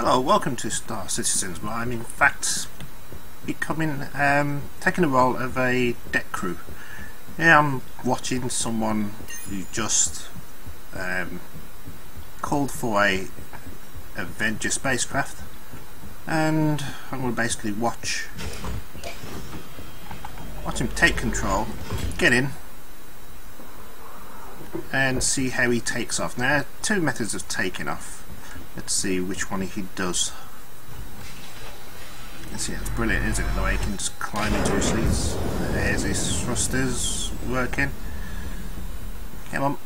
Hello, welcome to Star Citizens, where I'm in fact becoming, um, taking the role of a deck crew. Yeah, I'm watching someone who just um, called for a Avenger spacecraft, and I'm going to basically watch watch him take control, get in, and see how he takes off. Now, two methods of taking off. Let's see which one he does. Let's see, it's brilliant, isn't it? The way he can just climb into his seats. There's his thrusters working. Come on.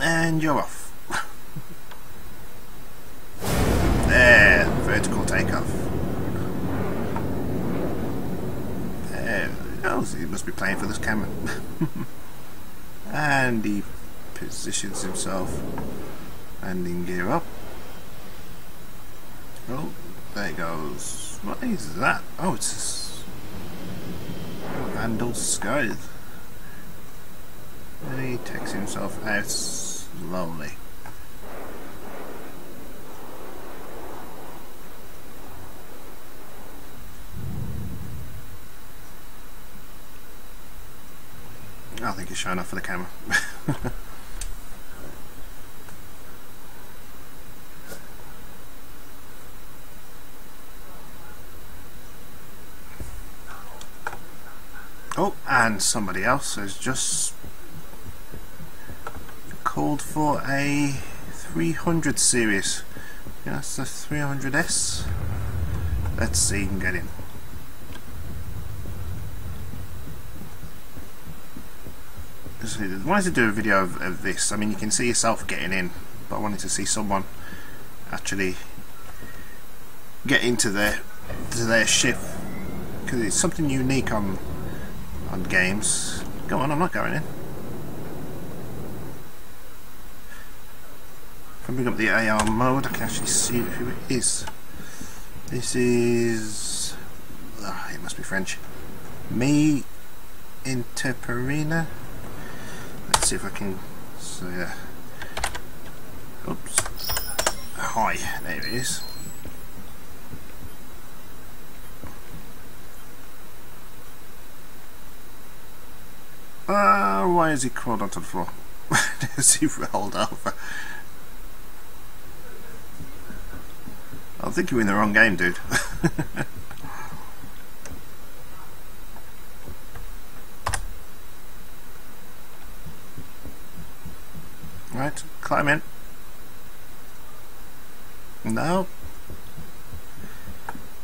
And you're off. there, vertical takeoff. There, oh, he must be playing for this camera. and he positions himself landing gear up. Oh, there goes. What is that? Oh, it's a Vanduul Scythe. And he takes himself out slowly. I think he's showing off for the camera. Oh, and somebody else has just called for a 300 series. Yeah, that's the 300S. Let's see if we can get in. So I wanted to do a video of, of this. I mean, you can see yourself getting in, but I wanted to see someone actually get into their to their ship because it's something unique on on games. Go on, I'm not going in. If I bring up the AR mode, I can actually see who it is. This is... Oh, it must be French. Me Interperina. Let's see if I can... So, yeah. Uh, oops. Hi, there it is. Uh, why is he crawled onto the floor? is he rolled over? I think you're in the wrong game, dude. right, climb in. No.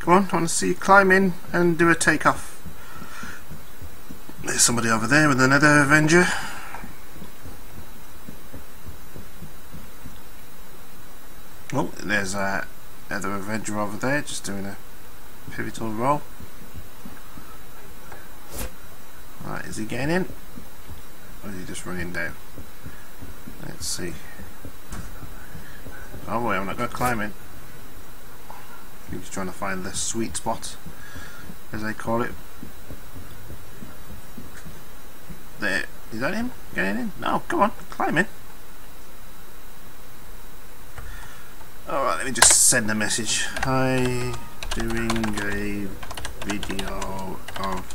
Come on, I want to see you climb in and do a takeoff. There's somebody over there with another Avenger. Oh, there's another Avenger over there just doing a pivotal roll. Right, is he getting in? Or is he just running down? Let's see. Oh boy, I'm not going to climb in. He's trying to find the sweet spot, as they call it. There. Is that him? Getting in? No, oh, come on, climb in. Alright, let me just send a message. Hi, doing a video of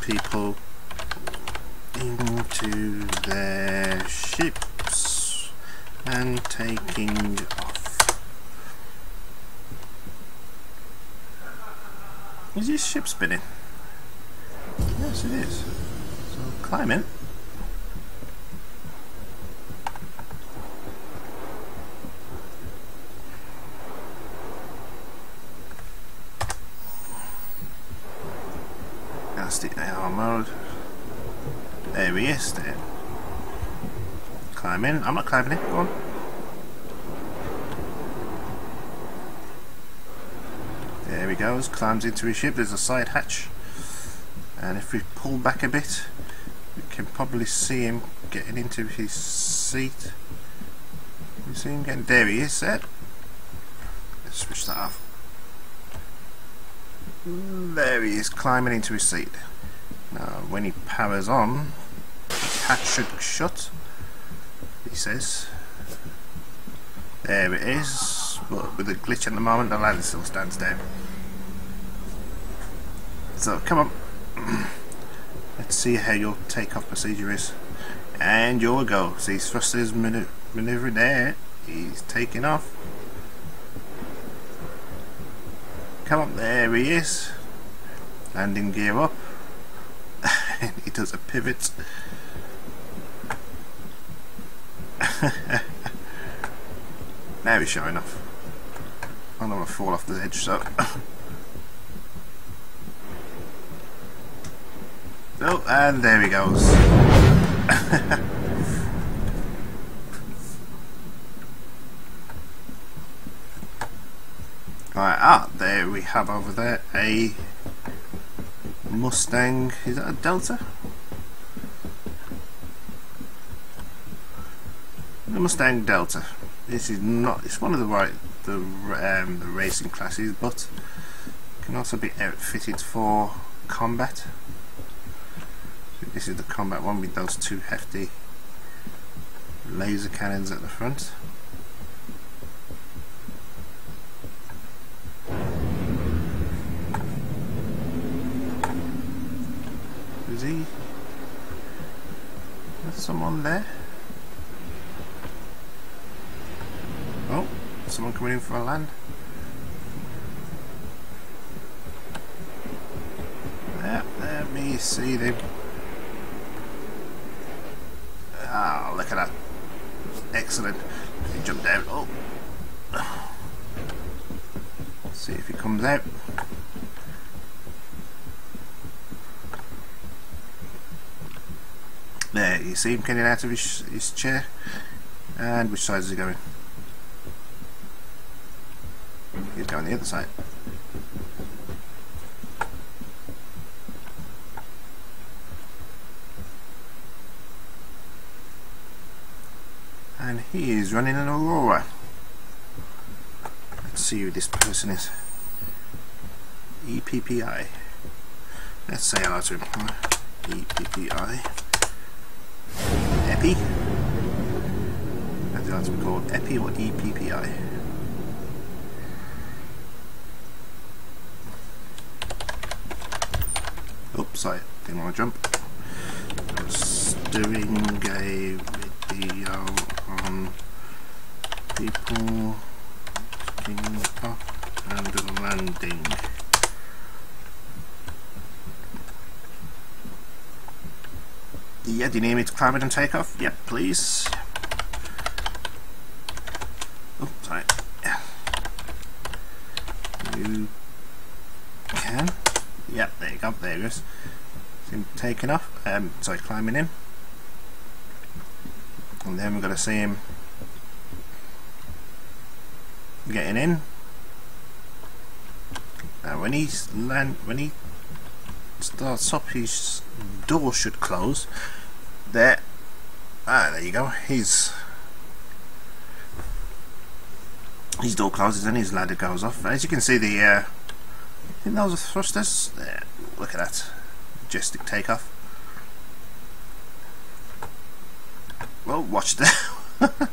people into their ships and taking off. Is this ship spinning? Yes, it is climb in. That's the AR mode. There he is there. Climb in. I'm not climbing in. Go on. There he goes. Climbs into his ship. There's a side hatch. And if we pull back a bit, can probably see him getting into his seat. You see him getting there he is there. Let's switch that off. There he is climbing into his seat. Now when he powers on the hatch should shut he says. There it is, but with a glitch at the moment the land still stands down. So come on, see how your takeoff procedure is. And your go. See thrusters manu manoeuvring there. He's taking off. Come up, there he is. Landing gear up. And he does a pivot. now he's showing off. I don't want to fall off the edge so. oh, and there he goes. Right, ah, there we have over there a Mustang, is that a Delta? The Mustang Delta. This is not, it's one of the right, the, um, the racing classes, but can also be outfitted for combat. This is the combat one with those two hefty laser cannons at the front. Is he? There's someone there. Oh, someone coming in for a land. Yeah, let me see them. Ah, oh, look at that. Excellent. He jumped out. Oh. see if he comes out. There, you see him getting out of his, his chair. And which side is he going? He's going the other side. And he is running an Aurora. Let's see who this person is. EPPI. Let's say hello to him. EPPI. Epi. I think that's called Epi or EPPI. Oops, sorry, didn't want to jump. Just doing a video on people taking off and landing. Yeah, do you need me to climb it and take off? Yep, please. Oh, sorry. You can. Yep, there you go. There it goes. Him taking off. Um, sorry, climbing in. And then we're going to see him getting in. Now, when he's land, when he starts up, his door should close there ah there you go. He's his door closes and his ladder goes off. As you can see the uh, I think those are thrusters. There look at that. Majestic takeoff. Well watch that.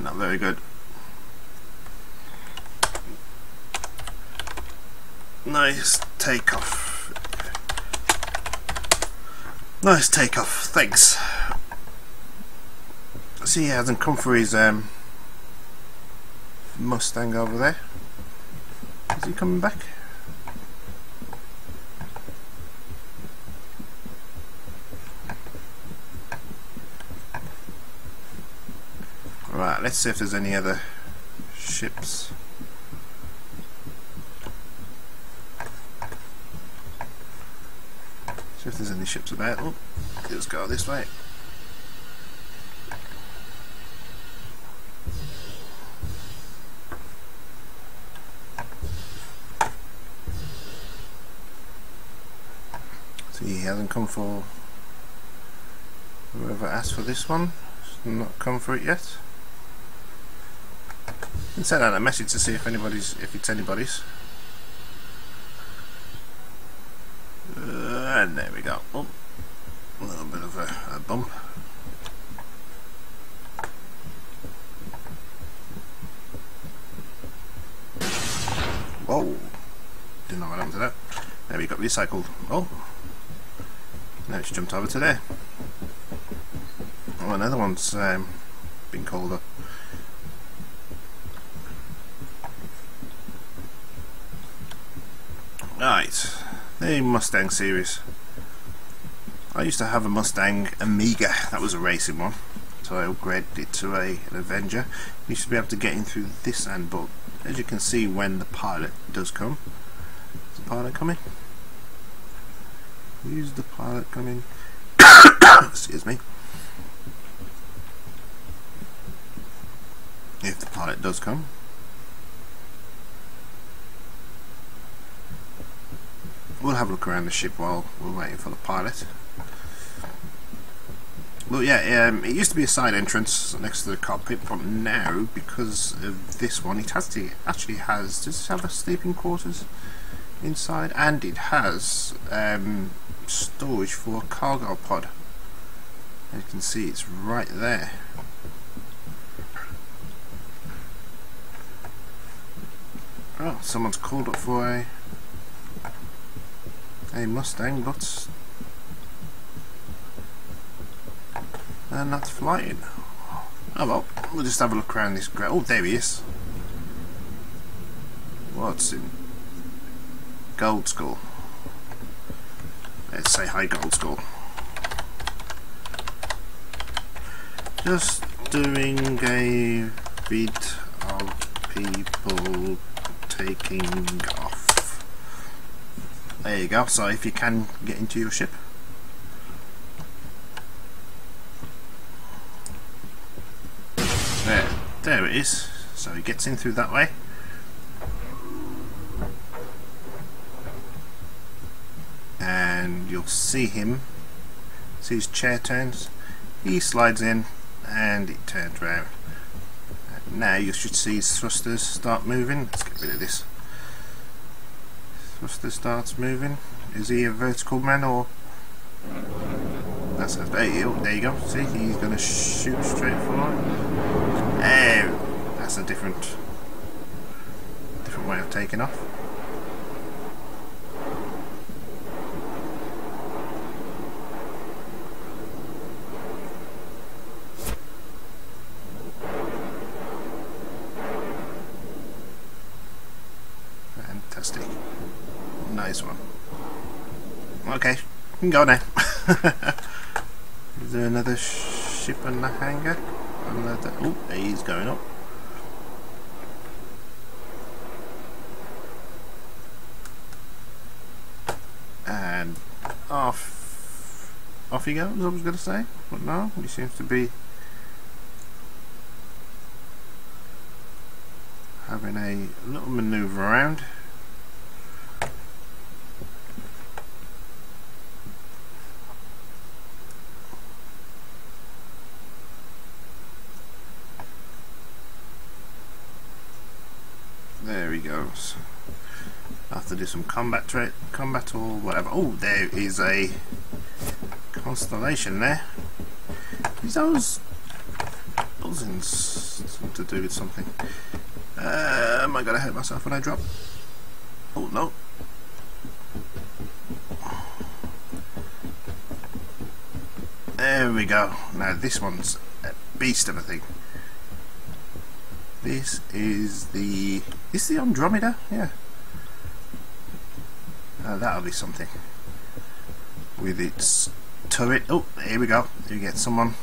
Not very good. Nice takeoff Nice takeoff, thanks. See, he hasn't come for his um, Mustang over there. Is he coming back? Right, let's see if there's any other ships. See if there's any ships about. Oh, let's go this way. See, he hasn't come for whoever asked for this one. not come for it yet. can send out a message to see if anybody's, if it's anybody's. and there we go. Oh, a little bit of a, a bump. Whoa! Didn't know what happened to that. There we got recycled. Oh! Now it's jumped over to there. Oh, another one's um, been called up. Right, the Mustang series. I used to have a Mustang Omega, that was a racing one. So I upgraded it to a, an Avenger. You should be able to get in through this end, but as you can see when the pilot does come. Is the pilot coming? Who's the pilot coming? Excuse me. If the pilot does come. We'll have a look around the ship while we're waiting for the pilot. Well, yeah, um, it used to be a side entrance next to the cockpit, but now, because of this one, it has to, actually has, does it have a sleeping quarters inside? And it has um, storage for a cargo pod. As you can see, it's right there. Oh, someone's called up for a, a Mustang, but and that's flying. Oh well, we'll just have a look around this Oh, there he is. What's in Gold School? Let's say hi, Gold School. Just doing a vid of people taking off. There you go. So if you can get into your ship. There it is. So he gets in through that way. And you'll see him. See his chair turns. He slides in and it turns round. Now you should see his thrusters start moving. Let's get rid of this. Thruster starts moving. Is he a vertical man or that's there you, there you go. See, he's going to shoot straight forward. Oh, that's a different, different way of taking off. Fantastic. Nice one. Okay, you can go now. Is there another ship in the hangar? Oh, he's going up. And off, off he goes. I was going to say, but no, he seems to be having a little manoeuvre around. There he goes. I have to do some combat tra combat or whatever. Oh, there is a constellation there. Is those dozens to do with something? Uh, am I to hurt myself when I drop? Oh, no. There we go. Now this one's a beast of a thing. This is the is the Andromeda? Yeah. Uh, that'll be something. With its turret. Oh, here we go. You get someone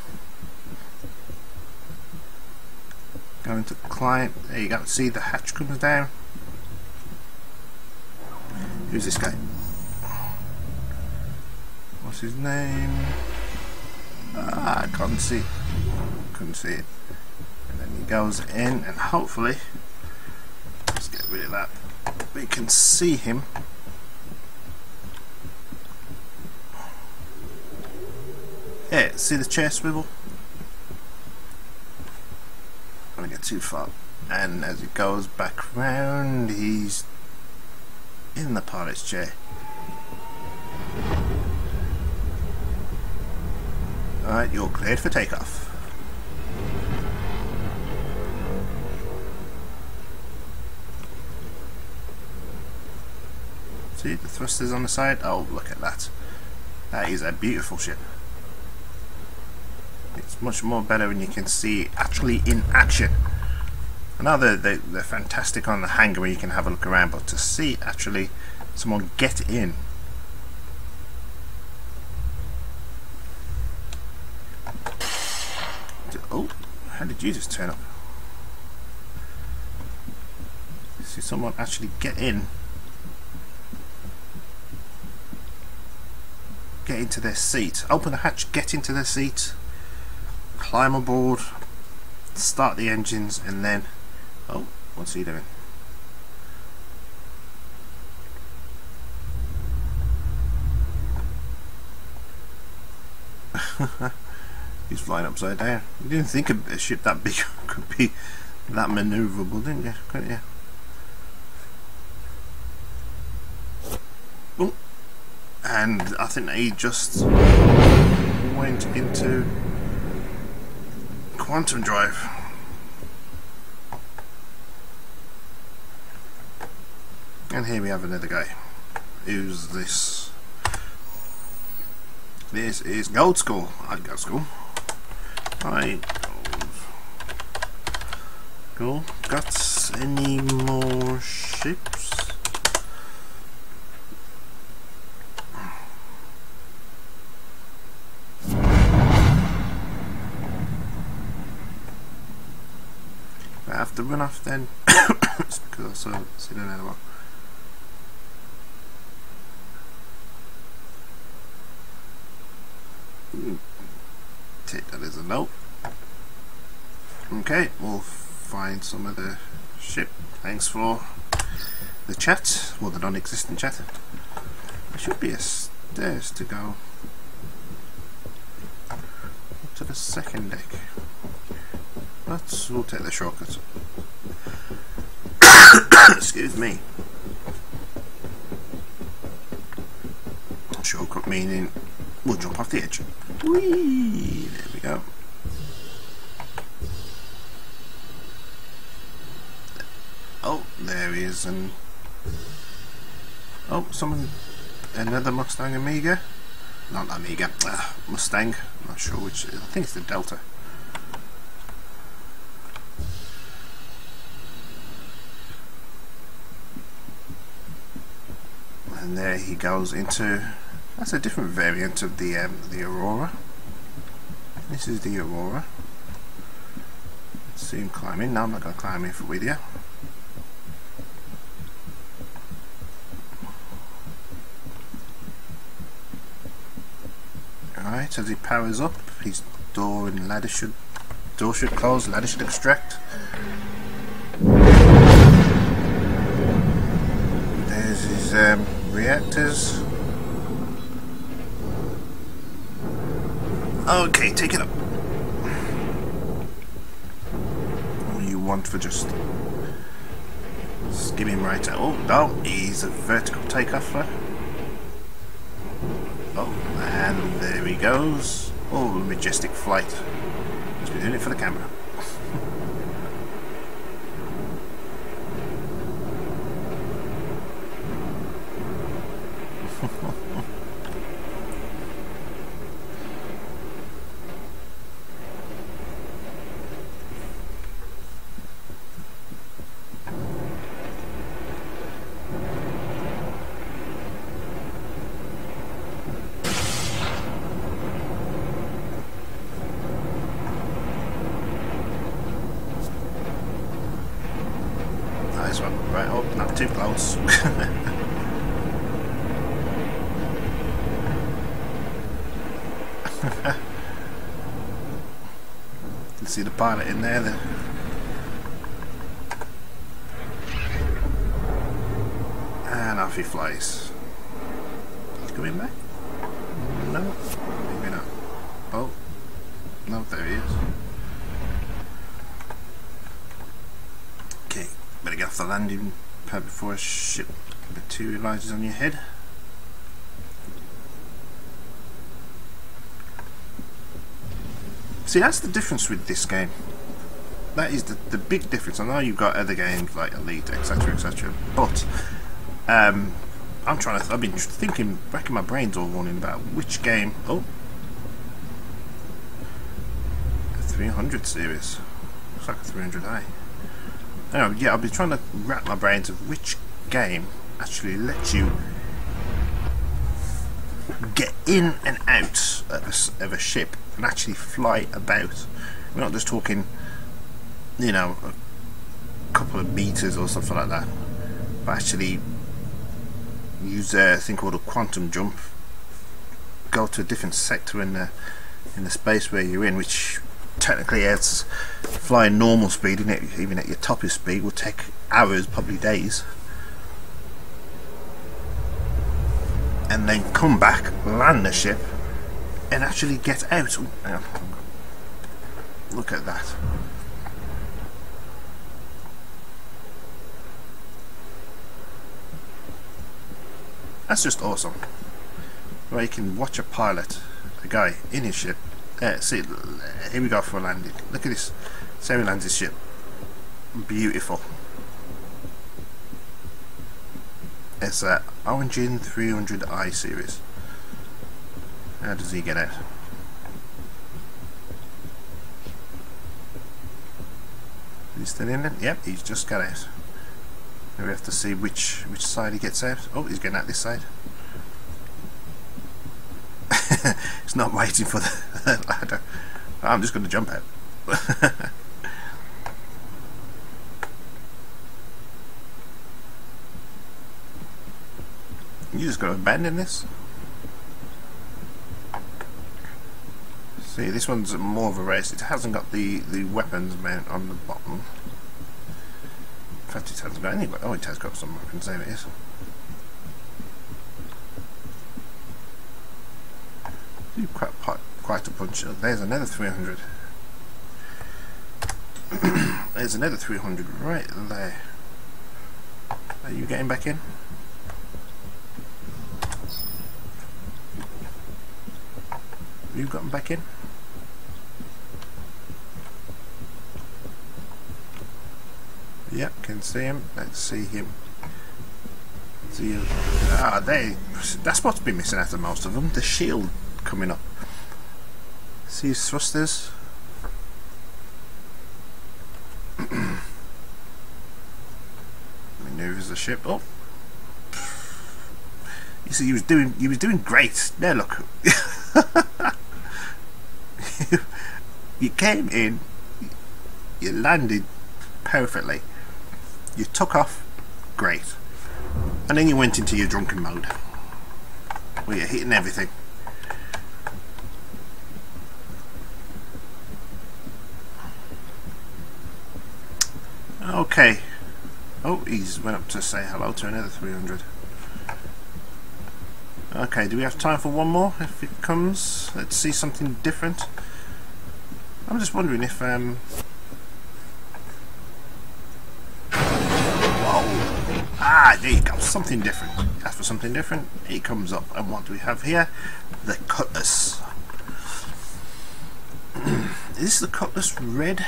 going to climb. There you go. See the hatch comes down. Who's this guy? What's his name? Ah, I can't see. Couldn't see it And then he goes in and hopefully let's get rid of that we can see him yeah see the chair swivel don't get too far and as it goes back round he's in the pilot's chair alright you're cleared for takeoff See the thrusters on the side? Oh, look at that. That is a beautiful ship. It's much more better when you can see actually in action. I know they're, they're, they're fantastic on the hangar where you can have a look around, but to see actually someone get in Oh, how did you just turn up? See someone actually get in. Get into their seat. Open the hatch, get into their seat. Climb aboard. Start the engines and then... Oh, what's he doing? He's flying upside down. You didn't think a ship that big could be that manoeuvrable, didn't you? Couldn't you? And I think he just went into quantum drive. And here we have another guy. Who's this? This is Gold School. I Skull. Right. Cool. Got any more ships? Off then. it's because another one. take that as a note. Okay, we'll find some other ship. Thanks for the chat, well the non-existent chat. There should be a stairs to go to the second deck. But we'll take the shortcut. Excuse me. Shortcut meaning we'll jump off the edge. Whee! There we go. Oh, there he is, and oh, someone, another Mustang Amiga, not Amiga, uh, Mustang. I'm not sure which. I think it's the Delta. And there he goes into that's a different variant of the um, the Aurora. This is the Aurora. Let's see him climbing. No, I'm not going to climb in for with you. Alright, as he powers up, his door and ladder should door should close, ladder should extract. There's his um, reactors. Okay, take it up. You want for just skimming right out? Oh, no, he's a vertical takeoff. Oh, and there he goes. Oh, majestic flight. He's been doing it for the camera. Right, oh, not too close. you see the pilot in there. then. and off he flies. He's coming back? No, maybe not. Oh, no, there he is. Okay, better get off the landing pad before a ship materialises on your head. See, that's the difference with this game. That is the, the big difference. I know you've got other games like Elite, etc., etc., but um, I'm trying to. I've been thinking, racking my brains all morning about which game. Oh, the 300 series. Looks like a 300i. Yeah, I'll be trying to wrap my brains of which game actually lets you get in and out of a, of a ship and actually fly about. We're not just talking, you know, a couple of meters or something like that, but actually use a thing called a quantum jump, go to a different sector in the in the space where you're in, which technically as flying normal speed, even at your toppest speed, will take hours, probably days. And then come back, land the ship, and actually get out. Look at that. That's just awesome. Where you can watch a pilot, a guy in his ship, uh, see, here we go for a landing. Look at this. Sammy lands his ship. Beautiful. It's a Origin 300i series. How does he get out? He's still in it? Yep, he's just got out. Now we have to see which which side he gets out. Oh, he's getting out this side. it's not waiting for the ladder. I'm just going to jump out. you just going to abandon this. See, this one's more of a race. It hasn't got the, the weapons mount on the bottom. In fact, it hasn't got any. Oh, it has got some weapons. There it is. Quite, quite a bunch. There's another 300. There's another 300 right there. Are you getting back in? You gotten back in? Yep, can see him. Let's see him. See you. Ah, they. That's what's been missing out of most of them. The shield coming up. See his thrusters? Maneuvers the ship. Oh, you see, he was doing he was doing great. There, look. you came in, you landed perfectly, you took off, great, and then you went into your drunken mode, where you're hitting everything. Okay. He's went up to say hello to another 300. Okay, do we have time for one more? If it comes, let's see something different. I'm just wondering if um. Whoa! Ah, there you go. Something different. Ask for something different. It comes up, and what do we have here? The cutlass. Is this the cutlass red?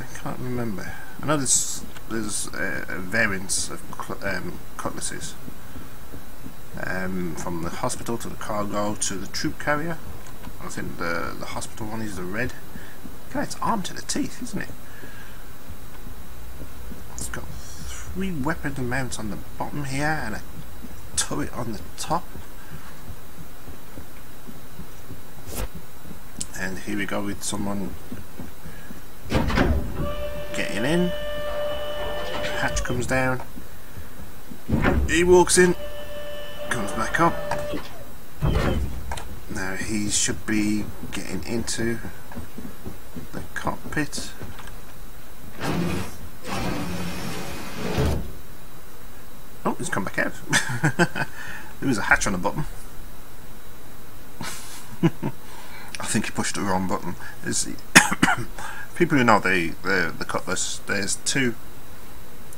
I can't remember. I know there's there's a, a variance of um, cutlasses um, from the hospital to the cargo to the troop carrier. I think the the hospital one is the red. Okay, it's armed to the teeth, isn't it? It's got three weapon mounts on the bottom here and a turret on the top. And here we go with someone getting in. Hatch comes down. He walks in, comes back up. Now he should be getting into the cockpit. Oh, he's come back out. there was a hatch on the bottom. I think he pushed the wrong button. People who know the, the the cutlass, there's two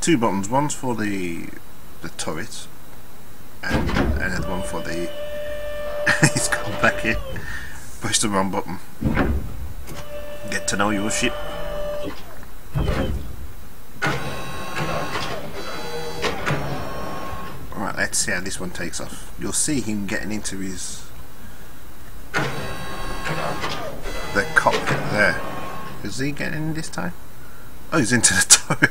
two buttons. One's for the the turret, and another one for the. he's gone back in. Pushed the wrong button. Get to know your ship. Alright, let's see how this one takes off. You'll see him getting into his the cockpit there. Is he getting in this time? Oh, he's into the toe.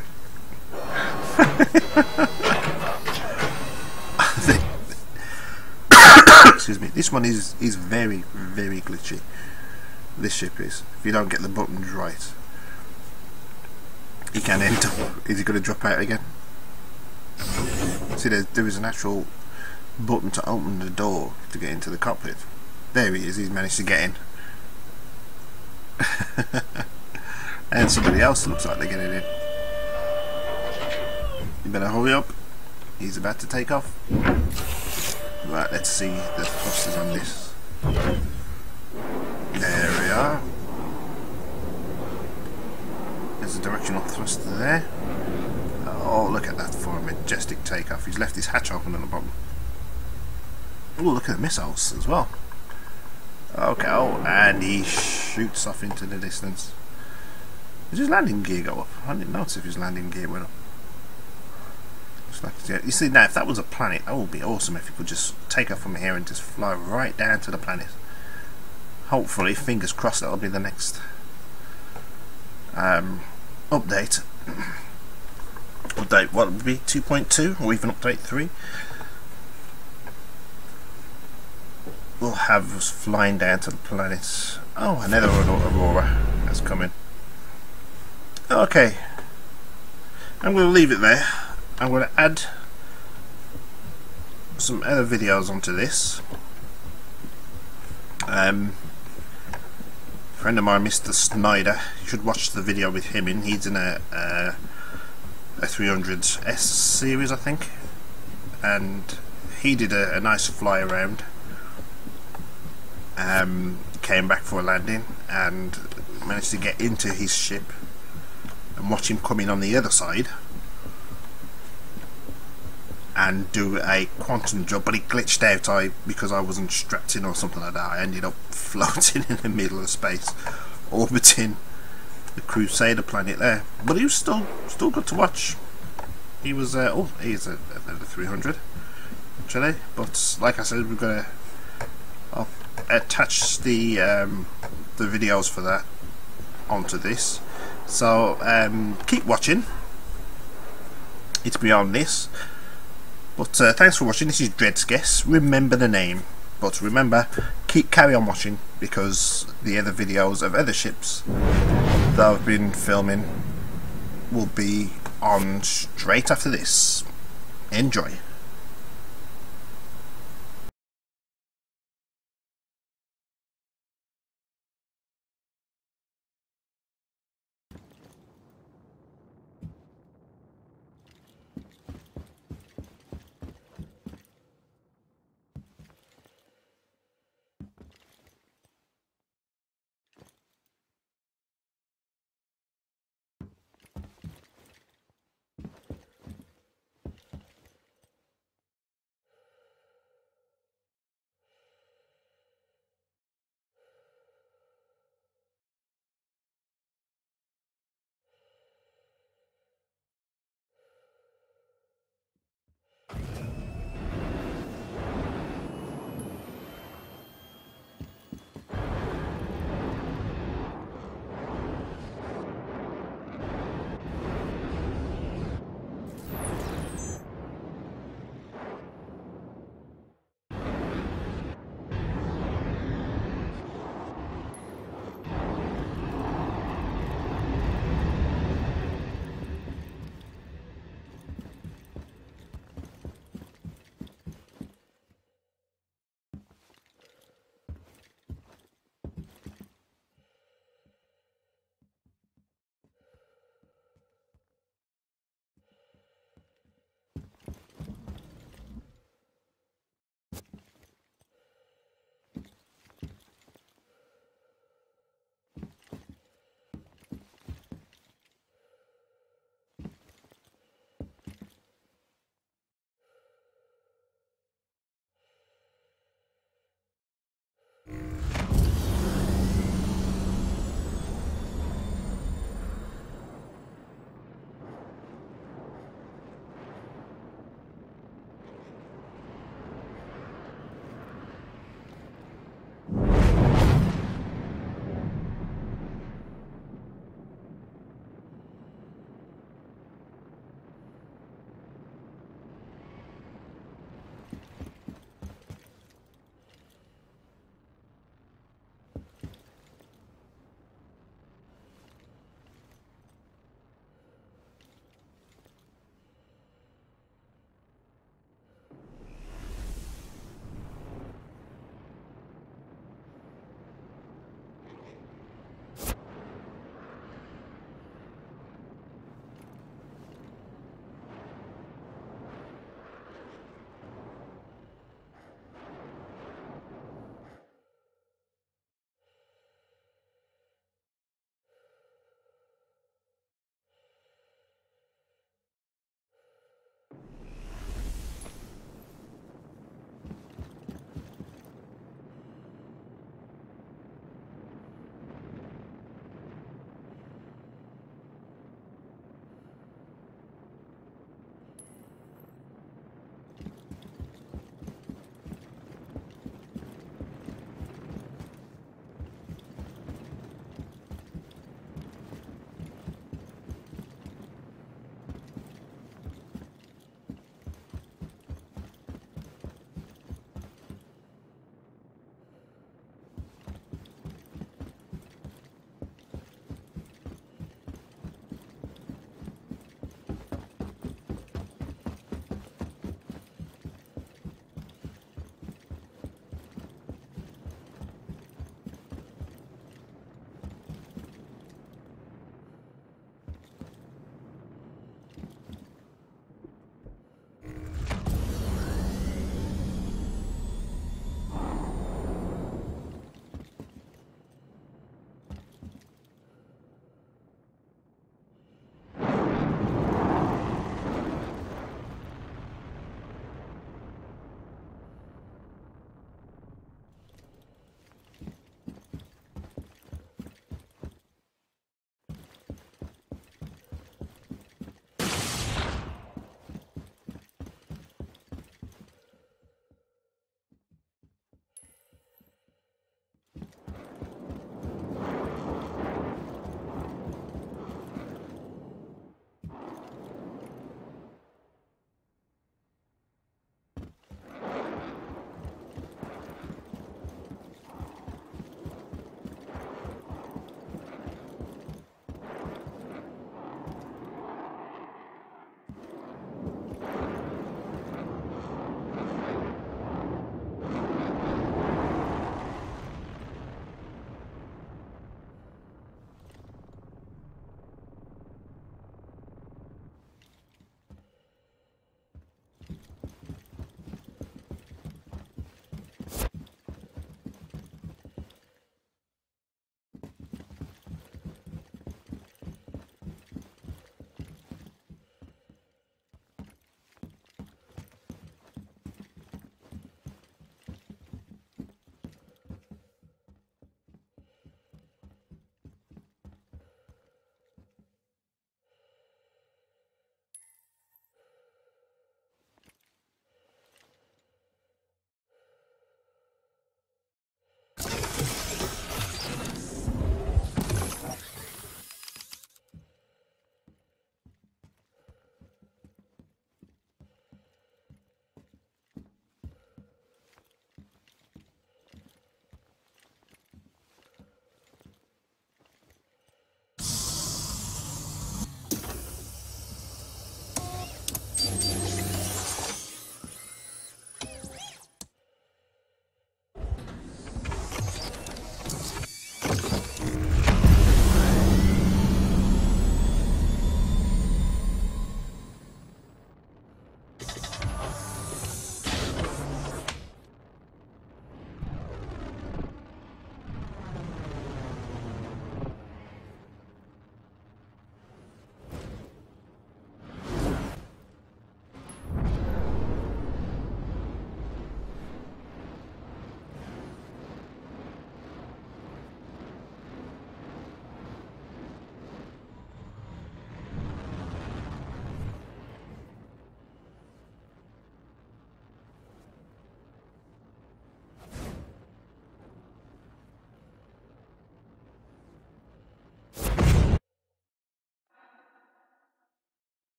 Excuse me. This one is is very very glitchy. This ship is. If you don't get the buttons right, he can end up. Is he going to drop out again? See, there, there is an actual button to open the door to get into the cockpit. There he is. He's managed to get in. and somebody else looks like they're getting in. You better hurry up. He's about to take off. Right, let's see the thrusters on this. There we are. There's a directional thruster there. Oh, look at that for a majestic takeoff. He's left his hatch open on the bottom. Oh, look at the missiles as well. Okay, oh, and he shoots off into the distance. Did his landing gear go up? I didn't notice if his landing gear went up. You see, now if that was a planet, that would be awesome if you could just take off from here and just fly right down to the planet. Hopefully, fingers crossed, that'll be the next um, update. update, what would be 2.2 or even update 3? we'll have us flying down to the planet. Oh, another aurora that's coming. Okay, I'm going to leave it there. I'm going to add some other videos onto this. Um, friend of mine, Mr. Snyder, you should watch the video with him in. He's in a, a, a 300S series, I think, and he did a, a nice fly around um, came back for a landing and managed to get into his ship and watch him come in on the other side and do a quantum jump but he glitched out. I because I wasn't strapped in or something like that I ended up floating in the middle of space orbiting the Crusader planet there. But he was still still good to watch. He was uh, oh he's a, a, a 300 actually. But like I said we're gonna I'll attach the um, the videos for that onto this so um, keep watching. It's beyond this. But uh, thanks for watching. This is Dread's Guess. Remember the name. But remember keep carry on watching because the other videos of other ships that I've been filming will be on straight after this. Enjoy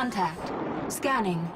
Contact. Scanning.